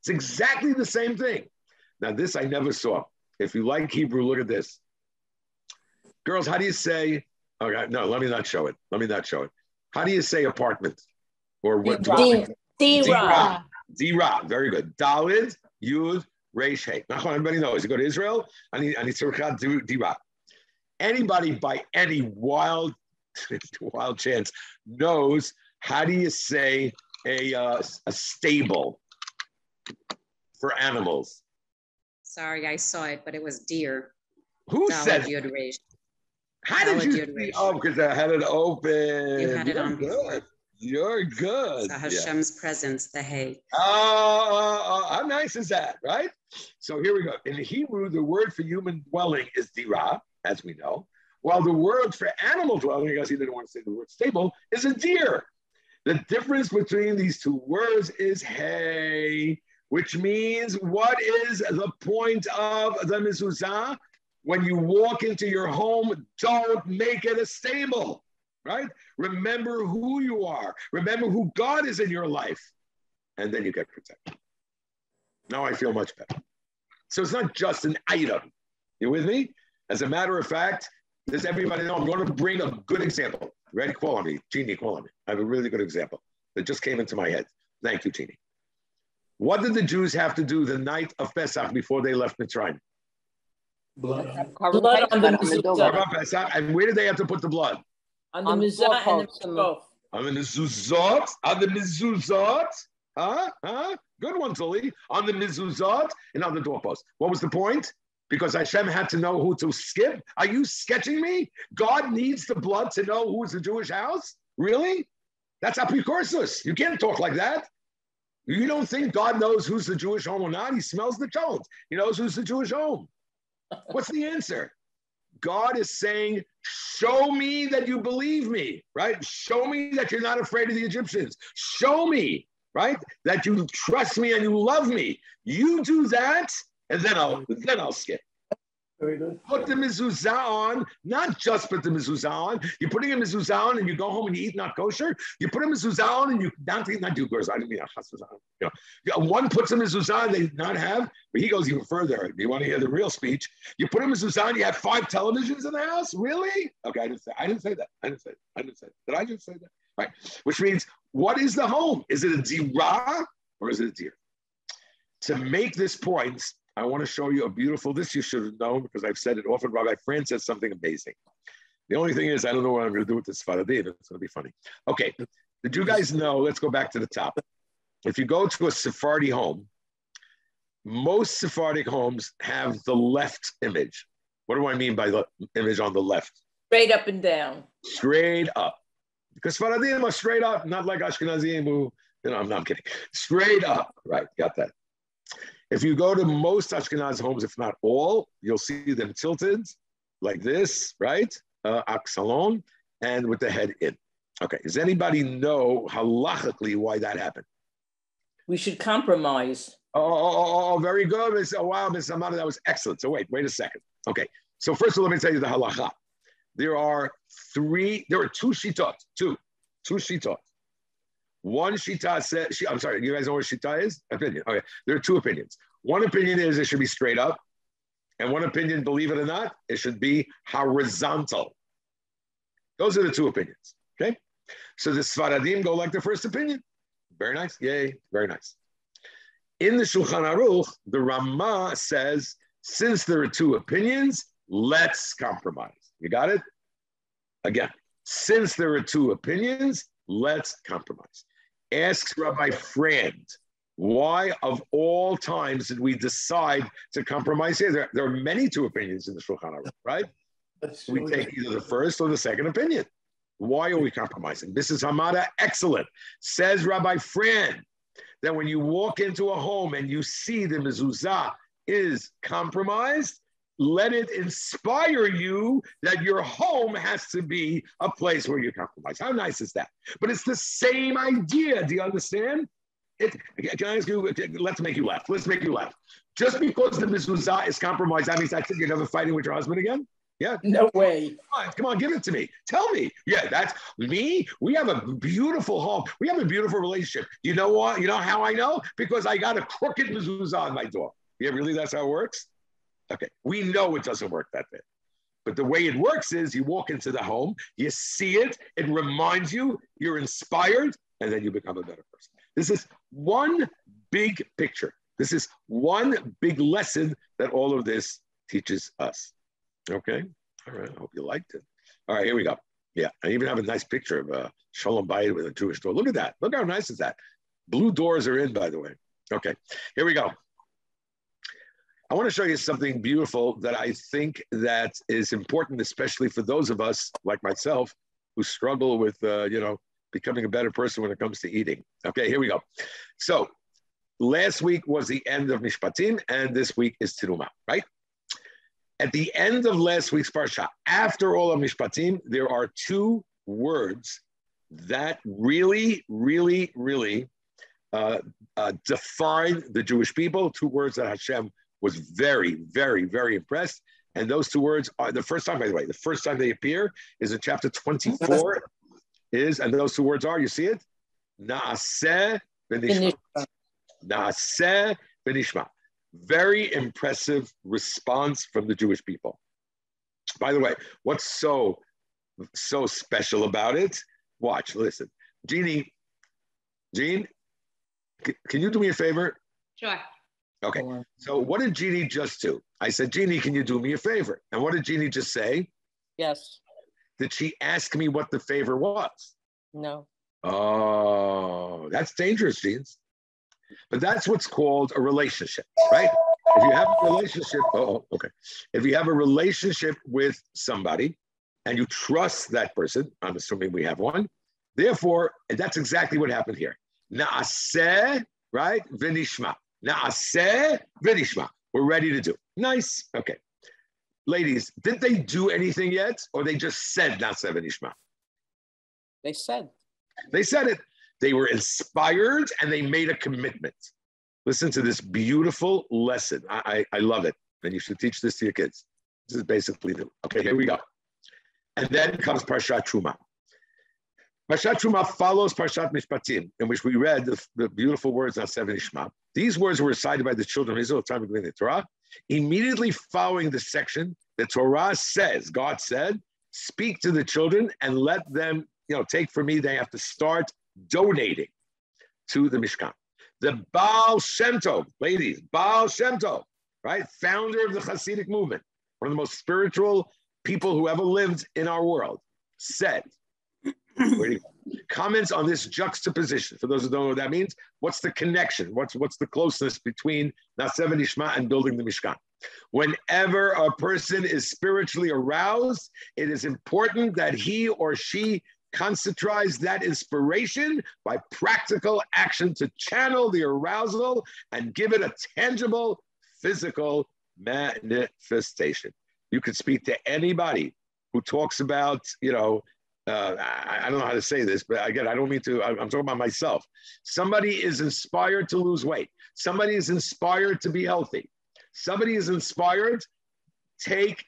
It's exactly the same thing. Now, this I never saw. If you like Hebrew, look at this. Girls, how do you say? Okay, no, let me not show it. Let me not show it. How do you say apartment? Or what? dira. dira. Very good. Dalid, Yud, Reish, Hey. Everybody knows. You go to Israel, I need, I need to dira. Anybody by any wild, wild chance knows how do you say a, uh, a stable for animals? Sorry, I saw it, but it was dir. Who Daled said? Yud. How did Daled you? Yud see- Resh. Oh, because I had it open. You had it on before. You're good. So Yeah. Hashem's presence, the hay. Oh, how nice is that, right? So here we go. In Hebrew, the word for human dwelling is dira, as we know, while the word for animal dwelling, I guess he didn't want to say the word stable, is a dir. The difference between these two words is hay, which means what is the point of the mezuzah? When you walk into your home, don't make it a stable, right? Remember who you are. Remember who God is in your life and then you get protected. Now I feel much better. So it's not just an item. You with me? As a matter of fact, does everybody know? I'm going to bring a good example. Ready? Call on me. Jeannie, call on me. I have a really good example that just came into my head. Thank you, Jeannie. What did the Jews have to do the night of Pesach before they left Mitzrayim? Blood blood on the mezuzah. Korban Pesach, and where did they have to put the blood? On the On mezuzah and the doorposts and the- mezuzah. On the mezuzot, on the mezuzot, huh? Huh? Good one, Tully. On the mezuzot and on the doorpost. What was the point? Because Hashem had to know who to skip. Are you sketching me? God needs the blood to know who's the Jewish house? Really? That's a apikorsus. You can't talk like that. You don't think God knows who's the Jewish home or not? He smells the tones. He knows who's the Jewish home. What's the answer? God is saying, Show me that you believe me, right? Show me that you're not afraid of the Egyptians. Show me, right? That you trust me and you love me. You do that, and then I'll then I'll skip. Put the mezuzah on, not just put the mezuzah on. You're putting a mezuzah on and you go home and you eat not kosher. You put a mezuzah on and you not not do girls. I didn't mean you know. Uh, one puts a mezuzah and they not have, but he goes even further. You want to hear the real speech? You put a mezuzah on, you have five televisions in the house? Really? Okay, I didn't say I didn't say that. I didn't say I didn't say Did I just say that? Right. Which means what is the home? Is it a dira or is it a dir? To make this point, I want to show you a beautiful, this you should have known because I've said it often. Rabbi Friend said something amazing. The only thing is, I don't know what I'm going to do with this Faradim. It's going to be funny. Okay. Did you guys know? Let's go back to the top. If you go to a Sephardi home, most Sephardic homes have the left image. What do I mean by the image on the left? Straight up and down. Straight up. Because Faradim are straight up, not like Ashkenazim who, you know, I'm not kidding. Straight up. Right. Got that. If you go to most Ashkenaz homes, if not all, you'll see them tilted like this, right? Uh, alachson, and with the head in. Okay. Does anybody know halachically why that happened? We should compromise. Oh, oh, oh, oh, very good. Miss, oh, wow, Miss Amanda, that was excellent. So wait, wait a second. Okay. So first of all, let me tell you the halacha. There are three, there are two shitot, two, two shitot. One shita says, she, I'm sorry, you guys know what shita is? Opinion. Okay. There are two opinions. One opinion is it should be straight up. And one opinion, believe it or not, it should be horizontal. Those are the two opinions. Okay. So the Sfaradim go like the first opinion. Very nice. Yay. Very nice. In the Shulchan Aruch, the Rama says, since there are two opinions, let's compromise. You got it? Again, since there are two opinions, let's compromise. Asks Rabbi Friend, why of all times did we decide to compromise here? There, there are many two opinions in the Shulchan Aruch, right? We take either the first or the second opinion. Why are we compromising? This is Hamada excellent. Says Rabbi Friend that when you walk into a home and you see the mezuzah is compromised, let it inspire you that your home has to be a place where you compromise. How nice is that? But it's the same idea. Do you understand? It, can I ask you? Let's make you laugh. Let's make you laugh. Just because the mezuzah is compromised, that means it. You're never fighting with your husband again. Yeah. No way. Come on, come on, give it to me. Tell me. Yeah, that's me. We have a beautiful home. We have a beautiful relationship. You know what? You know how I know? Because I got a crooked mezuzah on my door. Yeah, really? That's how it works? Okay. We know it doesn't work that way. But the way it works is you walk into the home, you see it, it reminds you, you're inspired, and then you become a better person. This is one big picture. This is one big lesson that all of this teaches us. Okay. All right. I hope you liked it. All right. Here we go. Yeah. I even have a nice picture of uh, Shalom Bayit with a Jewish door. Look at that. Look how nice is that. Blue doors are in, by the way. Okay. Here we go. I want to show you something beautiful that I think that is important, especially for those of us like myself who struggle with, uh, you know, becoming a better person when it comes to eating. Okay, here we go. So last week was the end of Mishpatim, and this week is Terumah, right? At the end of last week's parsha, after all of Mishpatim, there are two words that really, really, really uh, uh, define the Jewish people. Two words that Hashem was very, very, very impressed. And those two words are the first time, by the way, the first time they appear is in chapter 24. Is and those two words are, you see it? Naaseh v'nishma. Naaseh v'nishma. Very impressive response from the Jewish people. By the way, what's so so special about it? Watch, listen. Jeannie, Jean, c- can you do me a favor? Sure. Okay. So what did Jeannie just do? I said, Jeannie, can you do me a favor? And what did Jeannie just say? Yes. Did she ask me what the favor was? No. Oh, that's dangerous, Jeans. But that's what's called a relationship, right? If you have a relationship, oh, okay. If you have a relationship with somebody and you trust that person, I'm assuming we have one. Therefore, and that's exactly what happened here. Naaseh, right? Vinishma. Naaseh, vinishma. We're ready to do. Nice. Okay. Ladies, did they do anything yet? Or they just said Naaseh, vinishma? They said. They said it. They were inspired and they made a commitment. Listen to this beautiful lesson. I, I, I love it. And you should teach this to your kids. This is basically the, Okay, here we go. And then comes Parshat Truma. Parshat Truma follows Parshat Mishpatim, in which we read the, the beautiful words on seven Ishma. These words were recited by the children of Israel at the time of the Torah. Immediately following the section, the Torah says, God said, speak to the children and let them, you know, take from me, they have to start donating to the Mishkan. The Baal Shem Tov, ladies, Baal Shem Tov, right? Founder of the Hasidic movement, one of the most spiritual people who ever lived in our world, said, comments on this juxtaposition. For those who don't know what that means, what's the connection? What's what's the closeness between Naaseh v'nishma and building the Mishkan? Whenever a person is spiritually aroused, it is important that he or she concentrize that inspiration by practical action to channel the arousal and give it a tangible physical manifestation. You could speak to anybody who talks about, you know, uh, I, I, don't know how to say this, but again, I don't mean to, I'm, I'm talking about myself. Somebody is inspired to lose weight. Somebody is inspired to be healthy. Somebody is inspired, take,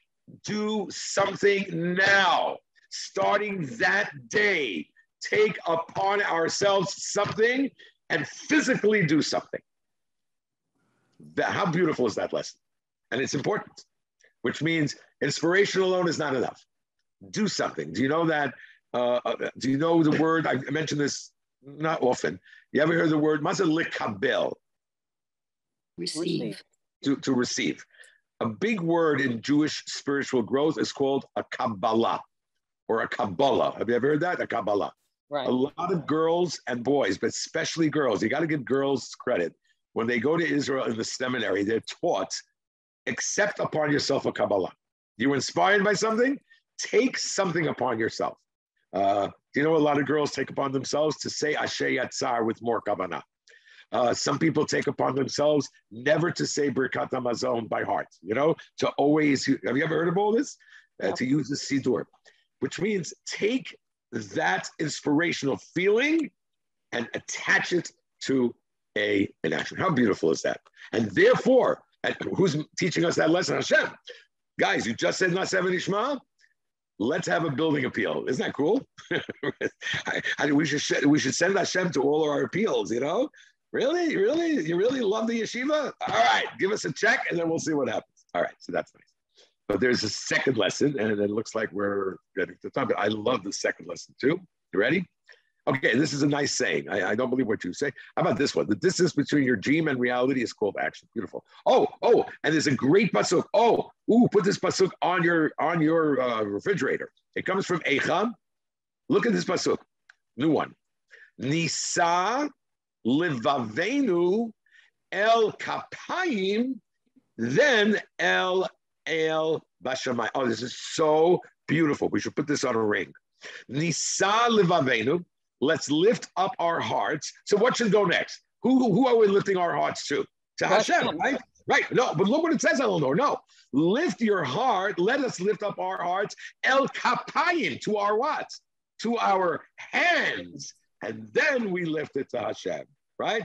do something now starting that day, take upon ourselves something and physically do something. That, how beautiful is that lesson? And it's important, which means inspiration alone is not enough. Do something. Do you know that? Uh, do you know the word? I mention this not often. You ever heard the word likabel? Receive. To, to receive. A big word in Jewish spiritual growth is called a Kabbalah or a Kabbalah. Have you ever heard that? A Kabbalah. Right. A lot of girls and boys, but especially girls, you got to give girls credit. When they go to Israel in the seminary, they're taught, accept upon yourself a Kabbalah. You were inspired by something? Take something upon yourself. Uh, you know, a lot of girls take upon themselves to say Asher Yatzar with more kavanah. Uh, some people take upon themselves never to say Birkat Hamazon by heart, you know, to always, have you ever heard of all this? Uh, to use the Siddur, which means take that inspirational feeling and attach it to a, an action. How beautiful is that? And therefore, and who's teaching us that lesson? Hashem. Guys, you just said Naaseh v'nishma. Let's have a building appeal. Isn't that cool? I, I, we should we should send Hashem to all our appeals. You know, really, really, you really love the yeshiva. All right, give us a check, and then we'll see what happens. All right, so that's nice. But there's a second lesson, and it looks like we're getting to top. I love the second lesson too. You ready? Okay, this is a nice saying. I, I, don't believe what you say. How about this one? The distance between your dream and reality is called action. Beautiful. Oh, oh, and there's a great pasuk. Oh, ooh, put this pasuk on your on your uh, refrigerator. It comes from Eicha. Look at this pasuk. New one. Nisa livavenu el kapayim, then el el bashamai. Oh, this is so beautiful. We should put this on a ring. Nisa livavenu Let's lift up our hearts. So what should go next? Who, who are we lifting our hearts to? To Hashem, right? Right. No, but look what it says, Eleanor. No. Lift your heart. Let us lift up our hearts. El kapayim to our what? To our hands. And then we lift it to Hashem. Right?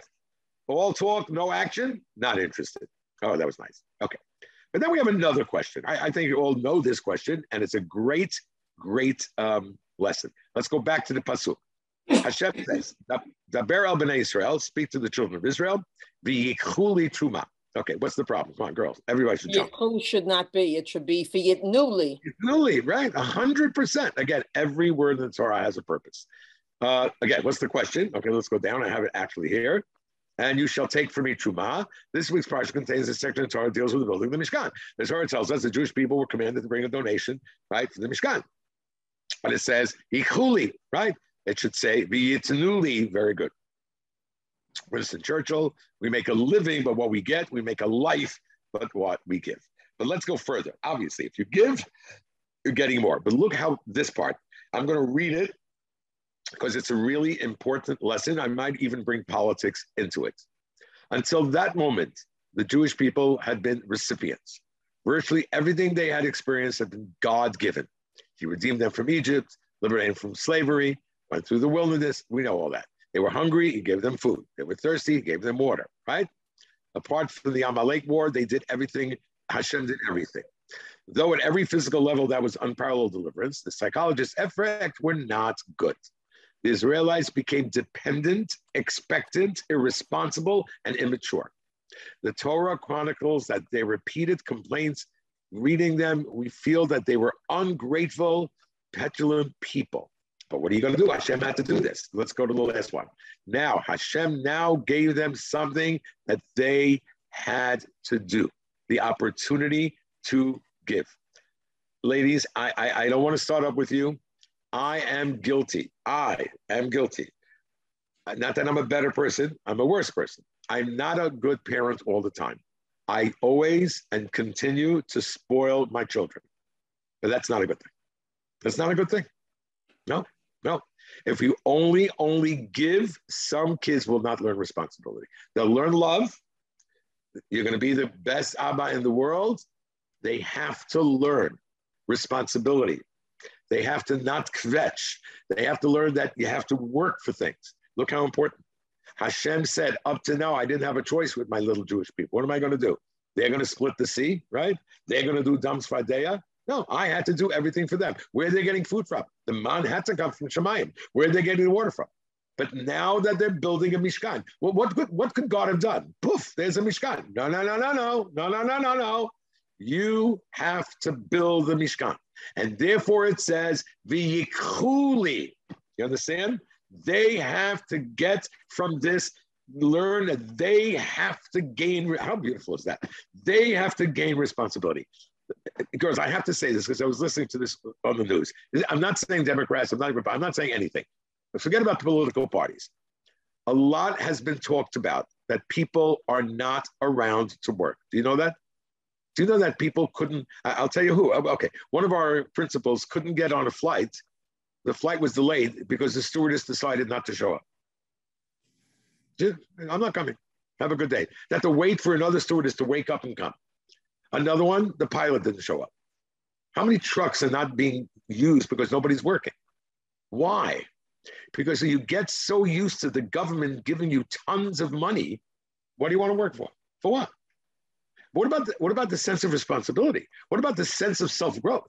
All talk, no action, not interested. Oh, that was nice. Okay. But then we have another question. I, I think you all know this question, and it's a great, great um, lesson. Let's go back to the Pasuk. Hashem says, Daber el b'nei Israel, speak to the children of Israel, v'yichuli truma. Okay, what's the problem? Come on, girls. Everybody should jump. Yichul should not be. It should be for newly. Newly, right? A hundred percent. Again, every word in the Torah has a purpose. Uh, again, what's the question? Okay, let's go down. I have it actually here. And you shall take from me truma. This week's parsha contains a section of the Torah deals with the building of the Mishkan. The Torah tells us the Jewish people were commanded to bring a donation, right, for the Mishkan. And it says, Ichuli, right? It should say, V'yitzanuli, very good. Winston Churchill, we make a living, but what we get, we make a life, but what we give. But let's go further. Obviously, if you give, you're getting more. But look how this part, I'm going to read it because it's a really important lesson. I might even bring politics into it. Until that moment, the Jewish people had been recipients. Virtually everything they had experienced had been God given. He redeemed them from Egypt, liberated them from slavery, went through the wilderness. We know all that. They were hungry, he gave them food. They were thirsty, he gave them water, right? Apart from the Amalek war, they did everything, Hashem did everything. Though at every physical level that was unparalleled deliverance, the psychologists' effect were not good. The Israelites became dependent, expectant, irresponsible, and immature. The Torah chronicles that they repeated complaints. Reading them, we feel that they were ungrateful, petulant people. But what are you going to do? Hashem had to do this. Let's go to the last one. Now, Hashem now gave them something that they had to do the opportunity to give. Ladies, I, I, I don't want to start up with you. I am guilty. I am guilty. Not that I'm a better person, I'm a worse person. I'm not a good parent all the time. I always and continue to spoil my children. But that's not a good thing. That's not a good thing. No, no. If you only, only give, some kids will not learn responsibility. They'll learn love. You're going to be the best Abba in the world. They have to learn responsibility. They have to not kvetch. They have to learn that you have to work for things. Look how important. Hashem said, up to now, I didn't have a choice with my little Jewish people. What am I going to do? They're going to split the sea, right? They're going to do dam sfadeya. No, I had to do everything for them. Where are they getting food from? The man had to come from Shemayim. Where are they getting the water from? But now that they're building a Mishkan, well, what could, what could God have done? Poof, there's a Mishkan. No, no, no, no, no, no, no, no, no, no. You have to build the Mishkan. And therefore it says, V'yikhuli. You understand? They have to get from this, learn that they have to gain, how beautiful is that? They have to gain responsibility girls, I have to say this because I was listening to this on the news. I'm not saying Democrats, I'm not, I'm not saying anything. But forget about the political parties. A lot has been talked about that people are not around to work. Do you know that? Do you know that people couldn't? I'll tell you who. Oh, okay, one of our principals couldn't get on a flight. The flight was delayed because the stewardess decided not to show up. I'm not coming. Have a good day. That to wait for another stewardess to wake up and come. Another one, the pilot didn't show up. How many trucks are not being used because nobody's working? Why? Because you get so used to the government giving you tons of money. What do you want to work for? For what? What about the, what about the sense of responsibility? What about the sense of self growth?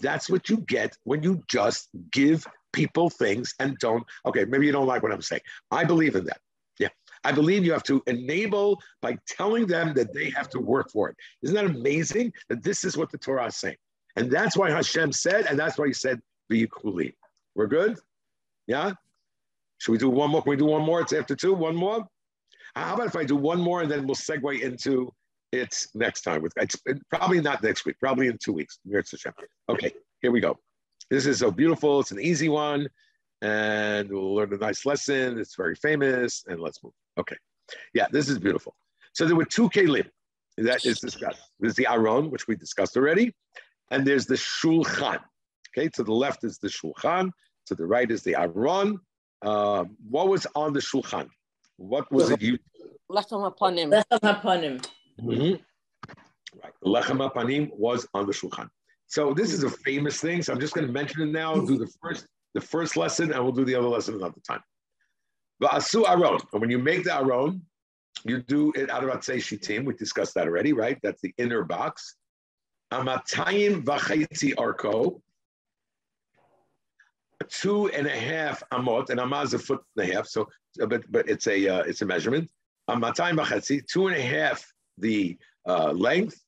That's what you get when you just give people things and don't. Okay, maybe you don't like what I'm saying. I believe in that. I believe you have to enable by telling them that they have to work for it. Isn't that amazing? That this is what the Torah is saying, and that's why Hashem said, and that's why He said, "Be kuli." We're good. Yeah. Should we do one more? Can we do one more? It's after two. One more. How about if I do one more and then we'll segue into it next time? It's probably not next week. Probably in two weeks. Okay. Here we go. This is so beautiful. It's an easy one, and we'll learn a nice lesson. It's very famous, and let's move. Okay. Yeah, this is beautiful. So there were two kelim that is discussed. There's the Aron, which we discussed already, and there's the Shulchan. Okay, to the left is the Shulchan, to the right is the Aron. Uh, what was on the Shulchan? What was it used? Lechem Hapanim. Lechem Hapanim. Mm-hmm. Right. The Lechem Hapanim was on the Shulchan. So this is a famous thing. So I'm just going to mention it now. do the first the first lesson, and we'll do the other lesson another time. Va'asu Aron. And when you make the Aron, you do it out of Atzei Shitim. We discussed that already, right? That's the inner box. Amatayim v'chaitzi arko two and a half amot, and amah is a foot and a half. So, but but it's a uh, it's a measurement. Amatayim v'chatzi, two and a half the uh, length.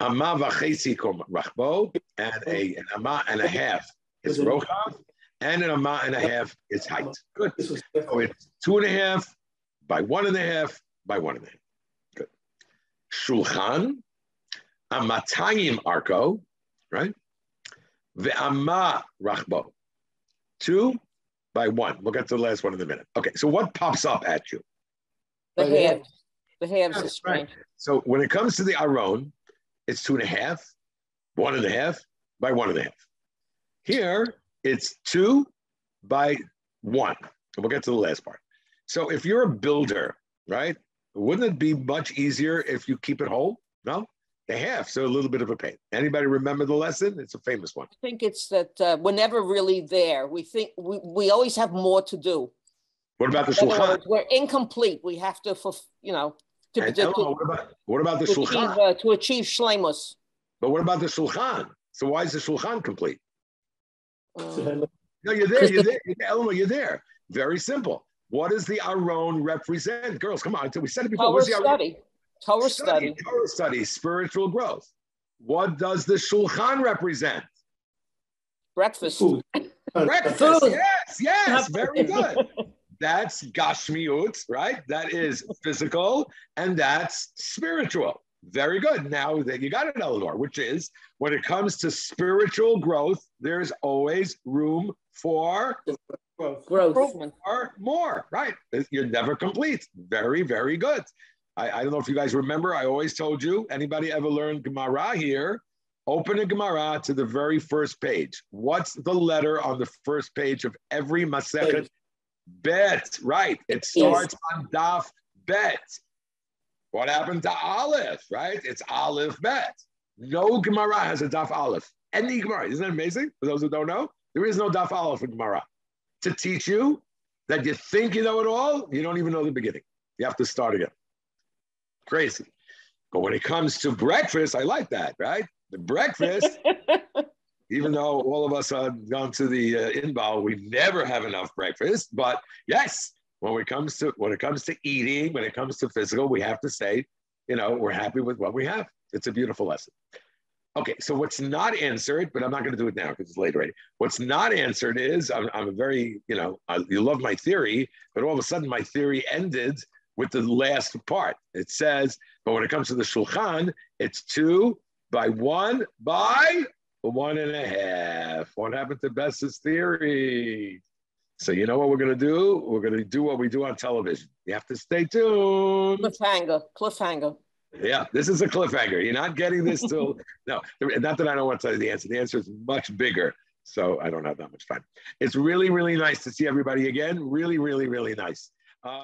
Amah v'chatzi rachbo, and a an amah and a half is rochav, and an amah and a half is height. Good. So it's two and a half by one and a half by one and a half. Good. Shulchan, amatayim arko, right? Ve'amah rachbo two by one. We'll get to the last one in a minute. Okay, so what pops up at you? The halves. The halves is right. So when it comes to the Aron, it's two and a half, one and a half by one and a half. Here, it's two by one. We'll get to the last part. So if you're a builder, right, wouldn't it be much easier if you keep it whole? No? They have, so a little bit of a pain. Anybody remember the lesson? It's a famous one. I think it's that uh, we're never really there. We think we, we always have more to do. What about the shulchan? We're incomplete. We have to, you know, to, and, to, what, about, what about the to shulchan? Achieve, uh, to achieve shlemus. But what about the shulchan? So why is the shulchan complete? Um, no, you're there. You're there. You're there. Elmo, you're there. Very simple. What does the Aron represent? Girls, come on. We said it before. What's the study. Torah study, study. Torah study, spiritual growth. What does the shulchan represent? Breakfast. Food. Breakfast. Food. Yes, yes, very good. That's gashmiut, right? That is physical, and that's spiritual. Very good. Now that you got it, Eleanor, which is when it comes to spiritual growth, there's always room for growth. growth. For more, right? You're never complete. Very, very good. I, I, don't know if you guys remember, I always told you, anybody ever learned Gemara here, open a Gemara to the very first page. What's the letter on the first page of every Masechet? Bet, right. It starts on Daf Bet. What happened to Aleph, right? It's Aleph Bet. No Gemara has a Daf Aleph. Any Gemara. Isn't that amazing? For those who don't know, there is no Daf Aleph in Gemara. To teach you that you think you know it all, you don't even know the beginning. You have to start again. Crazy. But when it comes to breakfast, I like that, right? The breakfast, even though all of us have gone to the uh, inbal, we never have enough breakfast. But yes, when it comes to when it comes to eating, when it comes to physical, we have to say, you know, we're happy with what we have. It's a beautiful lesson. Okay, so what's not answered, but I'm not going to do it now because it's late already. What's not answered is I'm, I'm a very, you know, I, you love my theory, but all of a sudden my theory ended with the last part. It says, but when it comes to the Shulchan, it's two by one by one and a half. What happened to Besser's theory? So you know what we're going to do? We're going to do what we do on television. You have to stay tuned. Cliffhanger, cliffhanger. Yeah, this is a cliffhanger. You're not getting this till no. Not that I don't want to tell you the answer. The answer is much bigger. So I don't have that much time. It's really, really nice to see everybody again. Really, really, really nice. Uh,